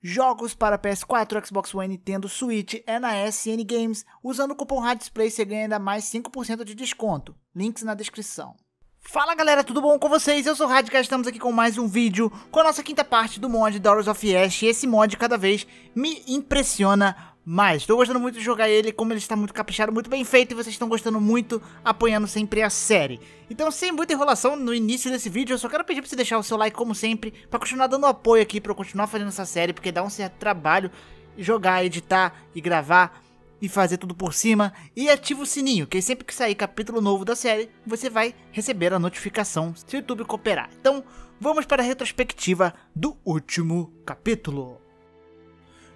Jogos para PS4, Xbox One, Nintendo Switch é na SN Games. Usando o cupom RADISPLAY você ganha ainda mais 5% de desconto. Links na descrição. Fala galera, tudo bom com vocês? Eu sou o Radical, estamos aqui com mais um vídeo com a nossa quinta parte do mod Doors of Ash. E esse mod cada vez me impressiona mais. Estou gostando muito de jogar ele, como ele está muito caprichado, muito bem feito, e vocês estão gostando muito, apoiando sempre a série. Então, sem muita enrolação, no início desse vídeo, eu só quero pedir para você deixar o seu like, como sempre, para continuar dando apoio aqui, para eu continuar fazendo essa série, porque dá um certo trabalho jogar, editar e gravar e fazer tudo por cima. E ativa o sininho, que sempre que sair capítulo novo da série, você vai receber a notificação se o YouTube cooperar. Então, vamos para a retrospectiva do último capítulo.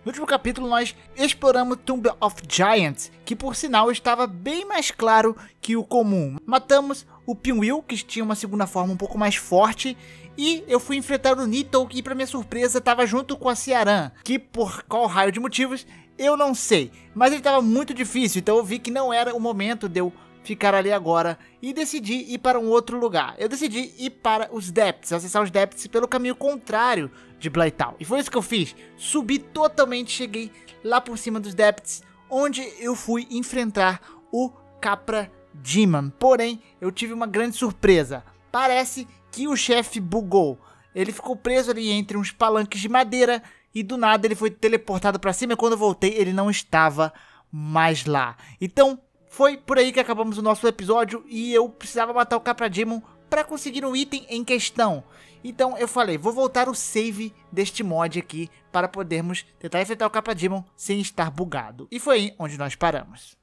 No último capítulo nós exploramos Tomb of Giants, que por sinal estava bem mais claro que o comum. Matamos o Pinwheel, que tinha uma segunda forma um pouco mais forte, e eu fui enfrentar o Nito, que para minha surpresa estava junto com a Ciaran, que por qual raio de motivos eu não sei, mas ele estava muito difícil, então eu vi que não era o momento de eu ficar ali agora e decidi ir para um outro lugar. Eu decidi ir para os Depths, acessar os Depths pelo caminho contrário de Blytown. E foi isso que eu fiz. Subi totalmente, cheguei lá por cima dos Depths, onde eu fui enfrentar o Capra Demon. Porém, eu tive uma grande surpresa. Parece que o chefe bugou. Ele ficou preso ali entre uns palanques de madeira e do nada ele foi teleportado para cima e quando eu voltei ele não estava mais lá. Então, foi por aí que acabamos o nosso episódio e eu precisava matar o Capra Demon para conseguir um item em questão. Então eu falei, vou voltar o save deste mod aqui para podermos tentar enfrentar o Capra Demon sem estar bugado. E foi aí onde nós paramos.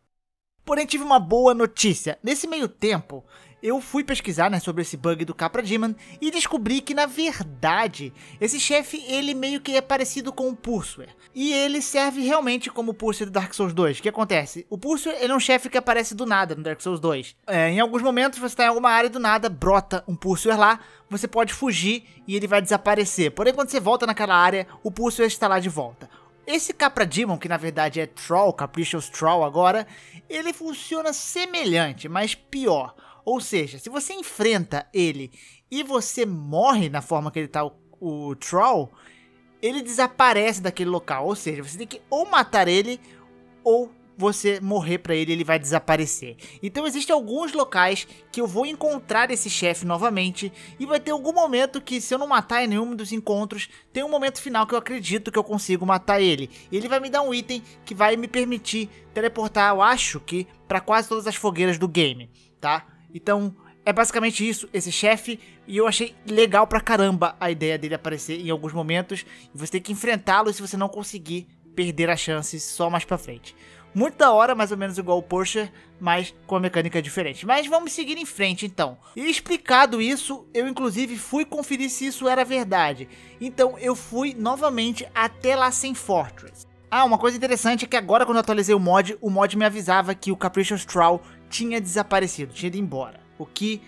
Porém tive uma boa notícia. Nesse meio tempo, eu fui pesquisar né, sobre esse bug do Capra Demon e descobri que na verdade esse chefe ele meio que é parecido com o Pursuer. E ele serve realmente como o Pursuer do Dark Souls 2. O que acontece? O Pursuer ele é um chefe que aparece do nada no Dark Souls 2. É, em alguns momentos você está em alguma área e do nada brota um Pursuer lá, você pode fugir e ele vai desaparecer. Porém quando você volta naquela área, o Pursuer está lá de volta. Esse Capra Demon, que na verdade é Troll, Capricious Troll agora, ele funciona semelhante, mas pior. Ou seja, se você enfrenta ele e você morre na forma que ele tá o, o Troll, ele desaparece daquele local. Ou seja, você tem que ou matar ele ou você morrer para ele, ele vai desaparecer. Então existem alguns locais que eu vou encontrar esse chefe novamente e vai ter algum momento que se eu não matar em nenhum dos encontros, tem um momento final que eu acredito que eu consigo matar ele. E ele vai me dar um item que vai me permitir teleportar, eu acho que para quase todas as fogueiras do game, tá? Então, é basicamente isso, esse chefe, e eu achei legal pra caramba a ideia dele aparecer em alguns momentos, e você tem que enfrentá-lo se você não conseguir perder a chance só mais pra frente. Muito da hora, mais ou menos igual o Porsche, mas com a mecânica diferente. Mas vamos seguir em frente então. E explicado isso, eu inclusive fui conferir se isso era verdade. Então eu fui novamente até lá sem Fortress. Ah, uma coisa interessante é que agora quando eu atualizei o mod, o mod me avisava que o Capricious Troll tinha desaparecido, tinha ido embora. O que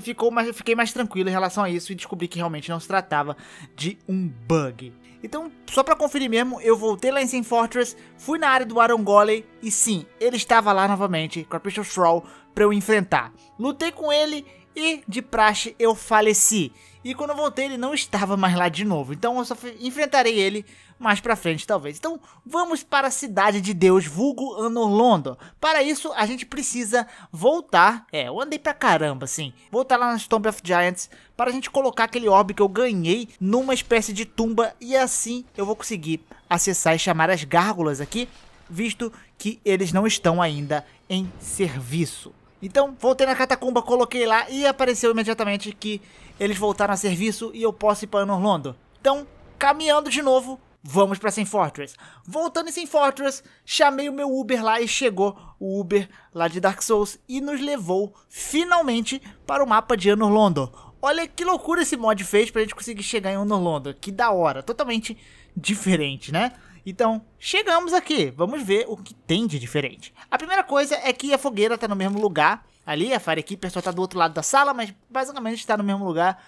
ficou mais, fiquei mais tranquilo em relação a isso e descobri que realmente não se tratava de um bug. Então, só para conferir mesmo, eu voltei lá em Sim Fortress, fui na área do Arongole e sim, ele estava lá novamente, Capricious Troll, para eu enfrentar. Lutei com ele e, de praxe, eu faleci. E quando eu voltei, ele não estava mais lá de novo. Então eu só enfrentarei ele mais pra frente, talvez. Então, vamos para a cidade de Deus, vulgo Anorlondo. Para isso, a gente precisa voltar. É, eu andei pra caramba, assim. Voltar lá nas Tomb of Giants para a gente colocar aquele orbe que eu ganhei numa espécie de tumba. E assim eu vou conseguir acessar e chamar as gárgulas aqui, visto que eles não estão ainda em serviço. Então, voltei na catacumba, coloquei lá e apareceu imediatamente que eles voltaram a serviço e eu posso ir para Anorlondo. Então, caminhando de novo, vamos para Sim Fortress. Voltando em Sim Fortress, chamei o meu Uber lá e chegou o Uber lá de Dark Souls e nos levou finalmente para o mapa de Anorlondo. Olha que loucura esse mod fez pra gente conseguir chegar em Anorlondo, que da hora, totalmente diferente, né? Então, chegamos aqui, vamos ver o que tem de diferente. A primeira coisa é que a fogueira tá no mesmo lugar, ali a Firekeeper só tá do outro lado da sala, mas basicamente está no mesmo lugar.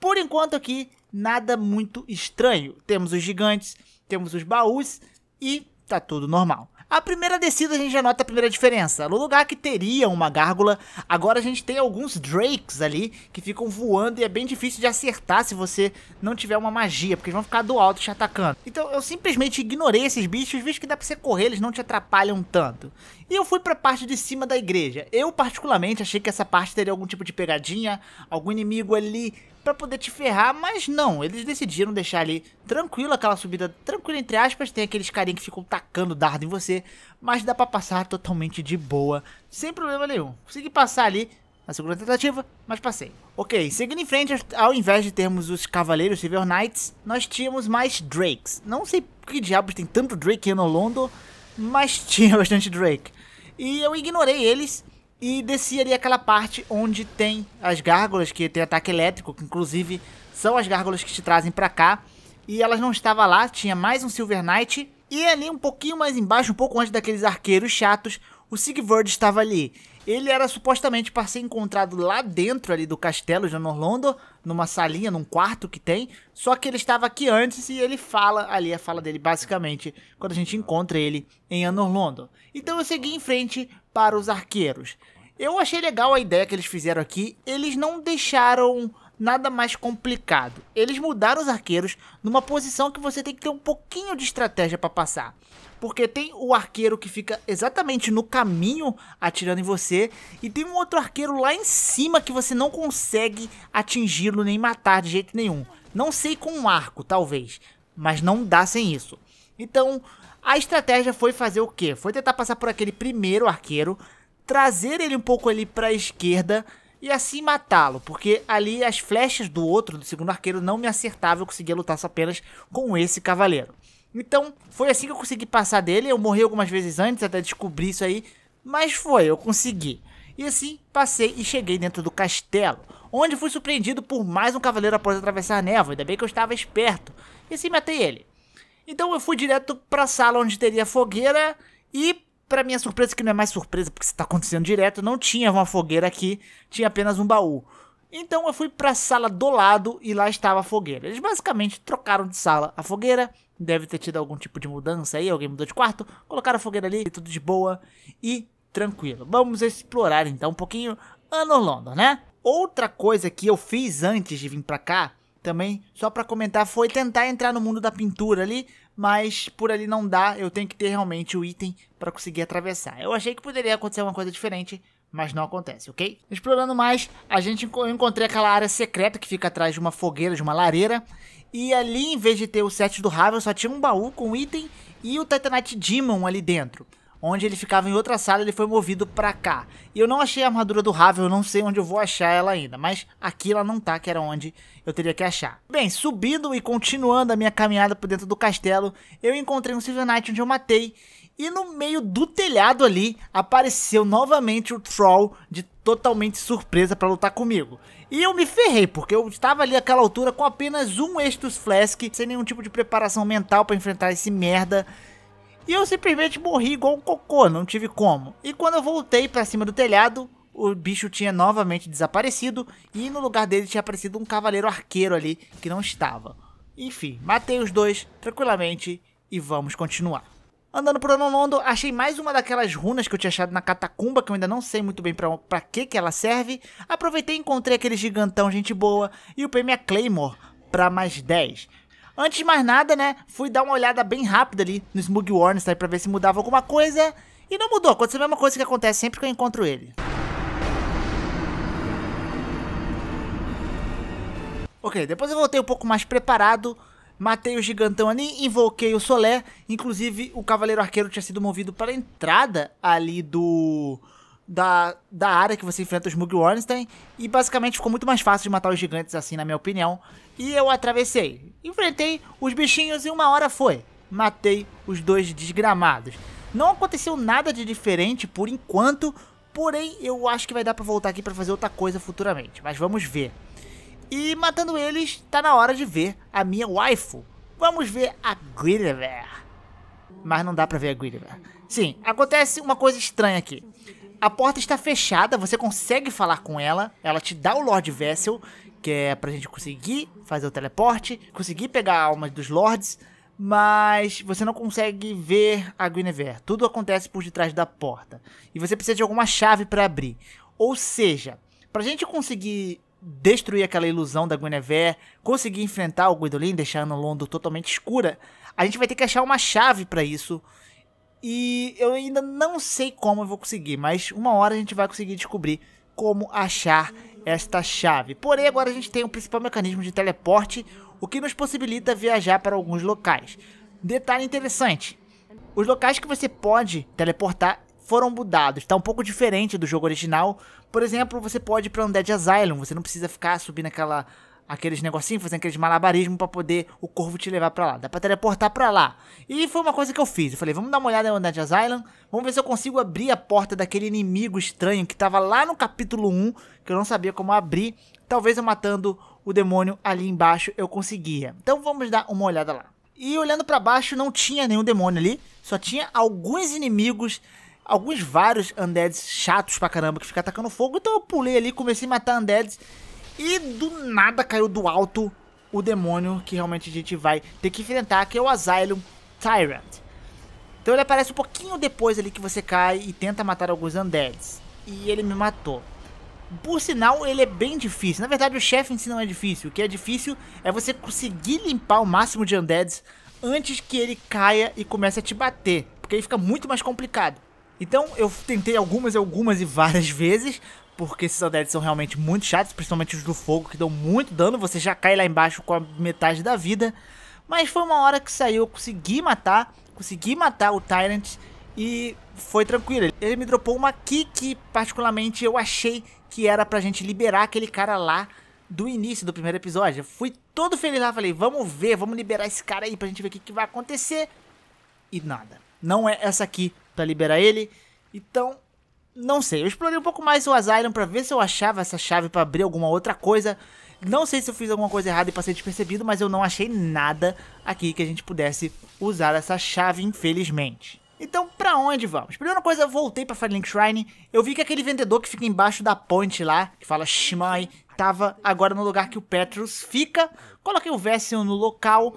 Por enquanto aqui, nada muito estranho. Temos os gigantes, temos os baús e tá tudo normal. A primeira descida a gente já nota a primeira diferença. No lugar que teria uma gárgula, agora a gente tem alguns drakes ali que ficam voando e é bem difícil de acertar se você não tiver uma magia, porque eles vão ficar do alto te atacando. Então eu simplesmente ignorei esses bichos, visto que dá pra você correr, eles não te atrapalham tanto. E eu fui pra parte de cima da igreja. Eu particularmente achei que essa parte teria algum tipo de pegadinha, algum inimigo ali para poder te ferrar, mas não, eles decidiram deixar ali tranquilo aquela subida, tranquila entre aspas, tem aqueles carinha que ficam tacando dardo em você, mas dá para passar totalmente de boa, sem problema nenhum. Consegui passar ali na segunda tentativa, mas passei. Ok, seguindo em frente, ao invés de termos os Cavaleiros Silver Knights, nós tínhamos mais Drakes. Não sei por que diabos tem tanto Drake no Londo, mas tinha bastante Drake. E eu ignorei eles e desci ali aquela parte onde tem as gárgulas que tem ataque elétrico, que inclusive são as gárgulas que te trazem pra cá. E elas não estavam lá, tinha mais um Silver Knight. E ali um pouquinho mais embaixo, um pouco antes daqueles arqueiros chatos, o Sigvard estava ali. Ele era supostamente para ser encontrado lá dentro ali do castelo de Anorlondo, numa salinha, num quarto que tem. Só que ele estava aqui antes e ele fala ali, a fala dele basicamente, quando a gente encontra ele em Anorlondo. Então eu segui em frente para os arqueiros. Eu achei legal a ideia que eles fizeram aqui. Eles não deixaram nada mais complicado. Eles mudaram os arqueiros numa posição que você tem que ter um pouquinho de estratégia para passar. Porque tem o arqueiro que fica exatamente no caminho atirando em você. E tem um outro arqueiro lá em cima que você não consegue atingi-lo nem matar de jeito nenhum. Não sei com um arco, talvez. Mas não dá sem isso. Então, a estratégia foi fazer o quê? Foi tentar passar por aquele primeiro arqueiro. Trazer ele um pouco ali para a esquerda e assim matá-lo, porque ali as flechas do outro, do segundo arqueiro, não me acertavam, eu conseguia lutar só apenas com esse cavaleiro. Então, foi assim que eu consegui passar dele. Eu morri algumas vezes antes até descobrir isso aí, mas foi, eu consegui. E assim, passei e cheguei dentro do castelo, onde fui surpreendido por mais um cavaleiro após atravessar a névoa, ainda bem que eu estava esperto. E assim matei ele. Então eu fui direto para a sala onde teria fogueira e para minha surpresa, que não é mais surpresa porque está acontecendo direto, não tinha uma fogueira aqui, tinha apenas um baú. Então eu fui para a sala do lado e lá estava a fogueira. Eles basicamente trocaram de sala a fogueira Deve ter tido algum tipo de mudança aí, alguém mudou de quarto, colocaram a fogueira ali, tudo de boa e tranquilo. Vamos explorar então um pouquinho Anor London, né? Outra coisa que eu fiz antes de vir pra cá, também, só pra comentar, foi tentar entrar no mundo da pintura ali, mas por ali não dá, eu tenho que ter realmente o item para conseguir atravessar. Eu achei que poderia acontecer uma coisa diferente, mas não acontece, ok? Explorando mais, a gente eu encontrei aquela área secreta que fica atrás de uma fogueira, de uma lareira, e ali, em vez de ter o set do Ravel, só tinha um baú com item e o Titanite Demon ali dentro. Onde ele ficava em outra sala, ele foi movido pra cá. E eu não achei a armadura do Ravel, não sei onde eu vou achar ela ainda. Mas aqui ela não tá, que era onde eu teria que achar. Bem, subindo e continuando a minha caminhada por dentro do castelo, eu encontrei um Silver Knight onde eu matei. E no meio do telhado ali, apareceu novamente o Troll de totalmente surpresa para lutar comigo. E eu me ferrei, porque eu estava ali àquela altura com apenas um Estus Flask, sem nenhum tipo de preparação mental para enfrentar esse merda. E eu simplesmente morri igual um cocô, não tive como. E quando eu voltei para cima do telhado, o bicho tinha novamente desaparecido e no lugar dele tinha aparecido um cavaleiro arqueiro ali que não estava. Enfim, matei os dois tranquilamente e vamos continuar. Andando por Anolondo, achei mais uma daquelas runas que eu tinha achado na catacumba, que eu ainda não sei muito bem pra, pra que que ela serve. Aproveitei e encontrei aquele gigantão gente boa e upei minha Claymore pra mais 10. Antes de mais nada, né, fui dar uma olhada bem rápida ali no Smug Warnstein pra ver se mudava alguma coisa. E não mudou, aconteceu a mesma coisa que acontece sempre que eu encontro ele. Ok, depois eu voltei um pouco mais preparado matei o gigantão ali, invoquei o Solé, inclusive o Cavaleiro Arqueiro tinha sido movido para a entrada ali do... Da, da área que você enfrenta os Mug Warnstein e basicamente ficou muito mais fácil de matar os gigantes assim, na minha opinião. E eu atravessei, enfrentei os bichinhos e uma hora foi. Matei os dois desgramados. Não aconteceu nada de diferente por enquanto, porém eu acho que vai dar pra voltar aqui pra fazer outra coisa futuramente, mas vamos ver. E matando eles, tá na hora de ver a minha waifu. Vamos ver a Guinevere. Mas não dá pra ver a Guinevere. Sim, acontece uma coisa estranha aqui. A porta está fechada, você consegue falar com ela, ela te dá o Lord Vessel, que é pra gente conseguir fazer o teleporte, conseguir pegar a alma dos Lords, mas você não consegue ver a Guinevere. Tudo acontece por detrás da porta. E você precisa de alguma chave para abrir. Ou seja, pra gente conseguir destruir aquela ilusão da Guinevere, conseguir enfrentar o Guidolin, deixar a Londo totalmente escura, a gente vai ter que achar uma chave para isso. E eu ainda não sei como eu vou conseguir, mas uma hora a gente vai conseguir descobrir como achar esta chave. Porém, agora a gente tem o principal mecanismo de teleporte, o que nos possibilita viajar para alguns locais. Detalhe interessante: os locais que você pode teleportar foram mudados, está um pouco diferente do jogo original. Por exemplo, você pode ir para Undead Asylum, você não precisa ficar subindo aquela aqueles negocinhos, fazendo aqueles malabarismos para poder o corvo te levar para lá. Dá para teleportar para lá. E foi uma coisa que eu fiz. Eu falei, vamos dar uma olhada no Undead Asylum, vamos ver se eu consigo abrir a porta daquele inimigo estranho que estava lá no capítulo 1, que eu não sabia como abrir. Talvez eu matando o demônio ali embaixo eu conseguia. Então vamos dar uma olhada lá. E olhando para baixo não tinha nenhum demônio ali, só tinha alguns inimigos, alguns vários undeads chatos pra caramba que ficam atacando fogo. Então eu pulei ali, comecei a matar undeads e do nada caiu do alto o demônio que realmente a gente vai ter que enfrentar, que é o Asylum Tyrant. Então ele aparece um pouquinho depois ali que você cai e tenta matar alguns undeads. E ele me matou. Por sinal, ele é bem difícil. Na verdade, o chefe em si não é difícil. O que é difícil é você conseguir limpar o máximo de undeads antes que ele caia e comece a te bater. Porque aí fica muito mais complicado. Então, eu tentei algumas e algumas e várias vezes. Porque esses undeads são realmente muito chatos. Principalmente os do fogo, que dão muito dano. Você já cai lá embaixo com a metade da vida. Mas foi uma hora que saiu, eu consegui matar. Consegui matar o Tyrant e foi tranquilo. Ele me dropou uma key que particularmente eu achei que era pra gente liberar aquele cara lá do início do primeiro episódio. Eu fui todo feliz lá, falei, vamos ver, vamos liberar esse cara aí pra gente ver o que, que vai acontecer. E nada. Não é essa aqui pra liberar ele. Então, não sei. Eu explorei um pouco mais o Asylum pra ver se eu achava essa chave pra abrir alguma outra coisa. Não sei se eu fiz alguma coisa errada e passei despercebido, mas eu não achei nada aqui que a gente pudesse usar essa chave, infelizmente. Então, pra onde vamos? Primeira coisa, eu voltei pra Firelink Shrine. Eu vi que aquele vendedor que fica embaixo da ponte lá, que fala Shimai, tava agora no lugar que o Petrus fica. Coloquei o Vessel no local.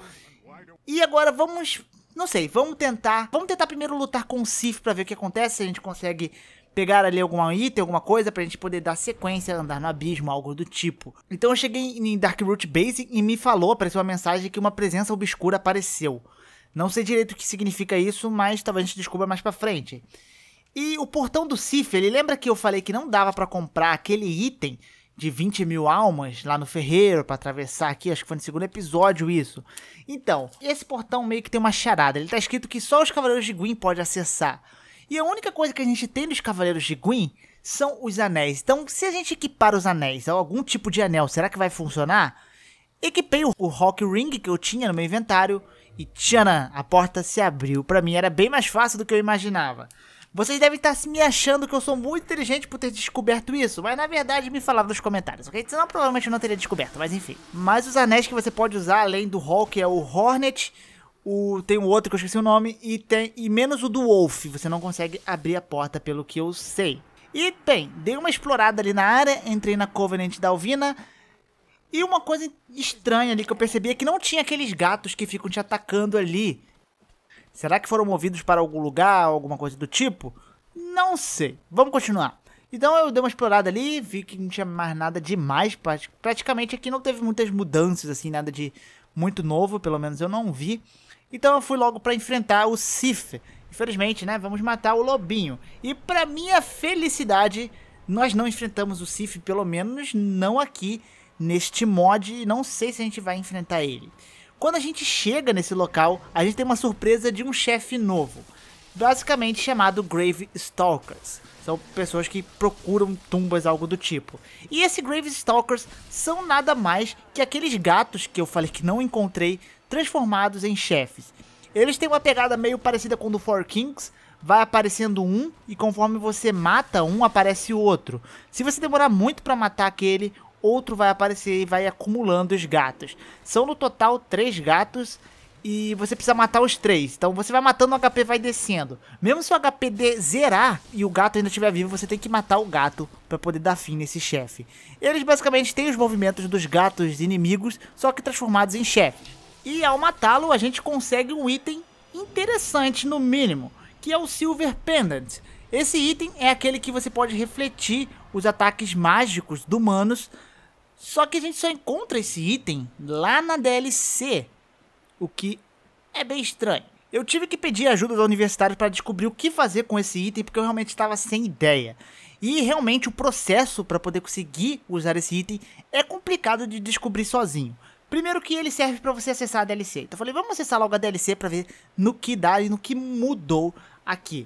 E agora vamos... Não sei, vamos tentar... Vamos tentar primeiro lutar com o Sif pra ver o que acontece. Se a gente consegue pegar ali algum item, alguma coisa, pra gente poder dar sequência, andar no abismo, algo do tipo. Então eu cheguei em Darkroot Base e me falou, apareceu uma mensagem que uma presença obscura apareceu. Não sei direito o que significa isso, mas talvez a gente descubra mais pra frente. E o portão do Cif, ele lembra que eu falei que não dava para comprar aquele item de 20 mil almas lá no ferreiro para atravessar aqui, acho que foi no segundo episódio isso. Então, esse portão meio que tem uma charada, ele tá escrito que só os Cavaleiros de Gwyn podem acessar. E a única coisa que a gente tem dos Cavaleiros de Gwyn são os anéis. Então, se a gente equipar os anéis a algum tipo de anel, será que vai funcionar? Equipei o Rock Ring que eu tinha no meu inventário e tcharam, a porta se abriu. Para mim era bem mais fácil do que eu imaginava. Vocês devem estar me achando que eu sou muito inteligente por ter descoberto isso, mas na verdade me falava nos comentários, ok? Senão provavelmente eu não teria descoberto, mas enfim. Mas os anéis que você pode usar, além do Hulk, é o Hornet, o, tem o outro que eu esqueci o nome, e, tem, e menos o do Wolf, você não consegue abrir a porta pelo que eu sei. E bem, dei uma explorada ali na área, entrei na Covenant da Alvina, e uma coisa estranha ali que eu percebi é que não tinha aqueles gatos que ficam te atacando ali. Será que foram movidos para algum lugar, alguma coisa do tipo? Não sei. Vamos continuar. Então eu dei uma explorada ali, vi que não tinha mais nada demais. Praticamente aqui não teve muitas mudanças, assim, nada de muito novo, pelo menos eu não vi. Então eu fui logo para enfrentar o Sif. Infelizmente, né, vamos matar o lobinho. E para minha felicidade, nós não enfrentamos o Sif, pelo menos não aqui neste mod não sei se a gente vai enfrentar ele. Quando a gente chega nesse local, a gente tem uma surpresa de um chefe novo, basicamente chamado Grave Stalkers. São pessoas que procuram tumbas, algo do tipo. E esses Grave Stalkers são nada mais que aqueles gatos que eu falei que não encontrei, transformados em chefes. Eles têm uma pegada meio parecida com o do Four Kings, vai aparecendo um e conforme você mata um, aparece o outro. Se você demorar muito para matar aquele, outro vai aparecer e vai acumulando os gatos. São no total três gatos e você precisa matar os três. Então você vai matando, o HP vai descendo. Mesmo se o HP de zerar e o gato ainda estiver vivo, você tem que matar o gato para poder dar fim nesse chefe. Eles basicamente têm os movimentos dos gatos inimigos, só que transformados em chefes. E ao matá-lo, a gente consegue um item interessante no mínimo, que é o Silver Pendant. Esse item é aquele que você pode refletir os ataques mágicos do Manos, só que a gente só encontra esse item lá na DLC, o que é bem estranho. Eu tive que pedir ajuda do universitário para descobrir o que fazer com esse item, porque eu realmente estava sem ideia. E realmente o processo para poder conseguir usar esse item é complicado de descobrir sozinho. Primeiro que ele serve para você acessar a DLC. Então eu falei, vamos acessar logo a DLC para ver no que dá e no que mudou aqui.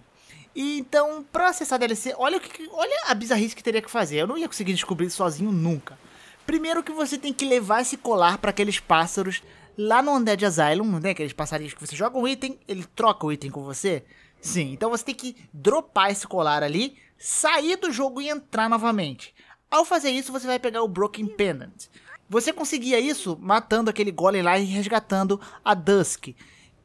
E então, para acessar a DLC, olha, que, olha a bizarrice que teria que fazer. Eu não ia conseguir descobrir sozinho nunca. Primeiro que você tem que levar esse colar para aqueles pássaros lá no Undead Asylum, né? Aqueles passarinhos que você joga um item, ele troca o item com você. Sim, então você tem que dropar esse colar ali, sair do jogo e entrar novamente. Ao fazer isso, você vai pegar o Broken Pendant. Você conseguia isso matando aquele golem lá e resgatando a Dusk.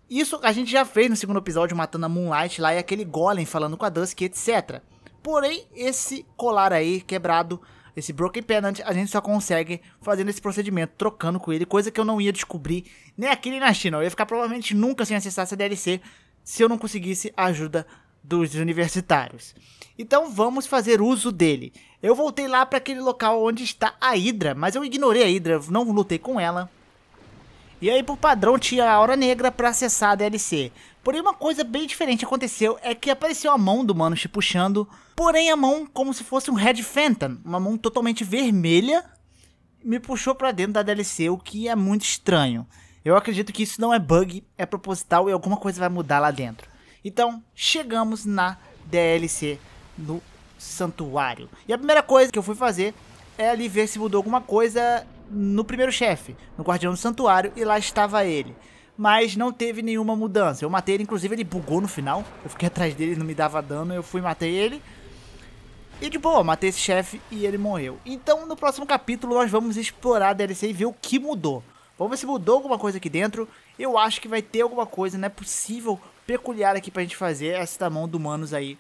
Isso a gente já fez no segundo episódio, matando a Moonlight lá e aquele golem falando com a Dusk, etc. Porém, esse colar aí quebrado, esse Broken Pendant, a gente só consegue fazendo esse procedimento, trocando com ele, coisa que eu não ia descobrir nem aqui nem na China. Eu ia ficar provavelmente nunca sem acessar essa DLC se eu não conseguisse a ajuda dos universitários. Então vamos fazer uso dele. Eu voltei lá para aquele local onde está a Hydra, mas eu ignorei a Hydra, não lutei com ela. E aí por padrão tinha a Hora Negra para acessar a DLC. Porém uma coisa bem diferente aconteceu, é que apareceu a mão do mano te puxando, porém a mão como se fosse um Red Phantom, uma mão totalmente vermelha, me puxou para dentro da DLC, o que é muito estranho. Eu acredito que isso não é bug, é proposital e alguma coisa vai mudar lá dentro. Então, chegamos na DLC no santuário. E a primeira coisa que eu fui fazer é ali ver se mudou alguma coisa no primeiro chefe, no guardião do santuário, e lá estava ele. Mas não teve nenhuma mudança. Eu matei ele, inclusive ele bugou no final. Eu fiquei atrás dele, não me dava dano, eu fui matei ele. E de boa, matei esse chefe e ele morreu. Então no próximo capítulo nós vamos explorar a DLC e ver o que mudou. Vamos ver se mudou alguma coisa aqui dentro. Eu acho que vai ter alguma coisa, não é possível peculiar aqui pra gente fazer. Essa mão do Manos aí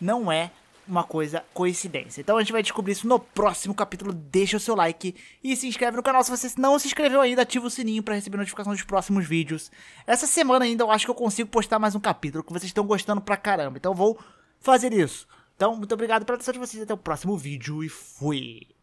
não é uma coisa coincidência. Então a gente vai descobrir isso no próximo capítulo. Deixa o seu like e se inscreve no canal se você não se inscreveu ainda. Ativa o sininho para receber notificação dos próximos vídeos. Essa semana ainda eu acho que eu consigo postar mais um capítulo que vocês estão gostando pra caramba. Então vou fazer isso. Então, muito obrigado pela atenção de vocês. Até o próximo vídeo e fui!